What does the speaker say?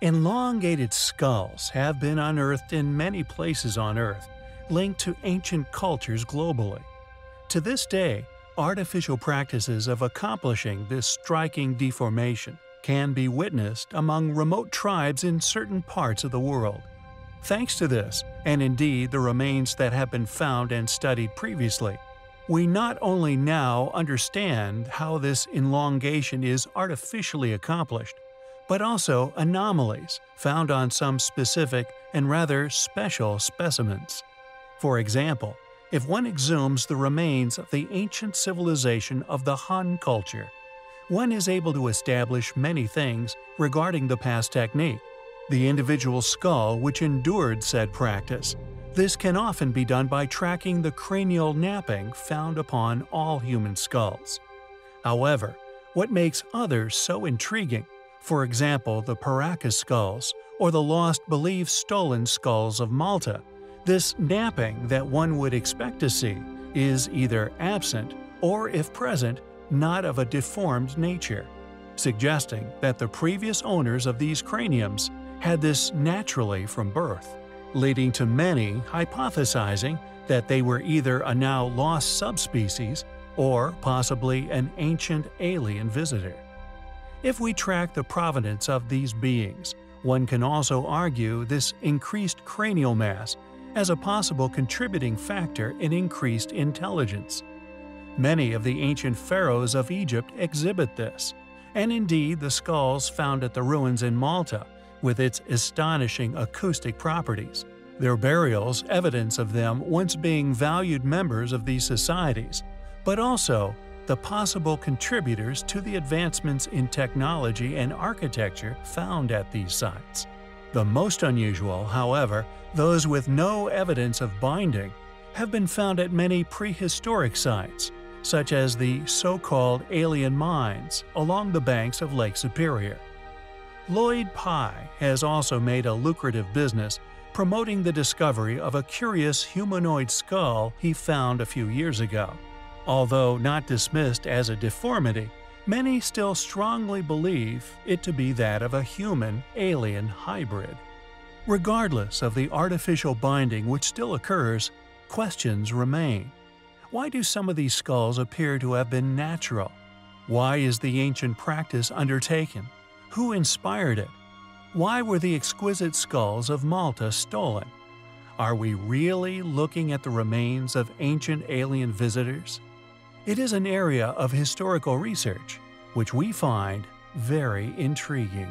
Elongated skulls have been unearthed in many places on Earth, linked to ancient cultures globally. To this day, artificial practices of accomplishing this striking deformation can be witnessed among remote tribes in certain parts of the world. Thanks to this, and indeed the remains that have been found and studied previously, we not only now understand how this elongation is artificially accomplished, but also anomalies found on some specific and rather special specimens. For example, if one exhumes the remains of the ancient civilization of the Han culture, one is able to establish many things regarding the past technique, the individual skull which endured said practice. This can often be done by tracking the cranial napping found upon all human skulls. However, what makes others so intriguing for example the Paracas skulls or the lost believed stolen skulls of Malta, this napping that one would expect to see is either absent or, if present, not of a deformed nature, suggesting that the previous owners of these craniums had this naturally from birth, leading to many hypothesizing that they were either a now lost subspecies or possibly an ancient alien visitor. If we track the provenance of these beings, one can also argue this increased cranial mass as a possible contributing factor in increased intelligence. Many of the ancient pharaohs of Egypt exhibit this, and indeed the skulls found at the ruins in Malta, with its astonishing acoustic properties. Their burials evidence of them once being valued members of these societies, but also the possible contributors to the advancements in technology and architecture found at these sites. The most unusual, however, those with no evidence of binding, have been found at many prehistoric sites, such as the so-called alien mines along the banks of Lake Superior. Lloyd Pye has also made a lucrative business promoting the discovery of a curious humanoid skull he found a few years ago. Although not dismissed as a deformity, many still strongly believe it to be that of a human-alien hybrid. Regardless of the artificial binding which still occurs, questions remain. Why do some of these skulls appear to have been natural? Why is the ancient practice undertaken? Who inspired it? Why were the exquisite skulls of Malta stolen? Are we really looking at the remains of ancient alien visitors? It is an area of historical research which we find very intriguing.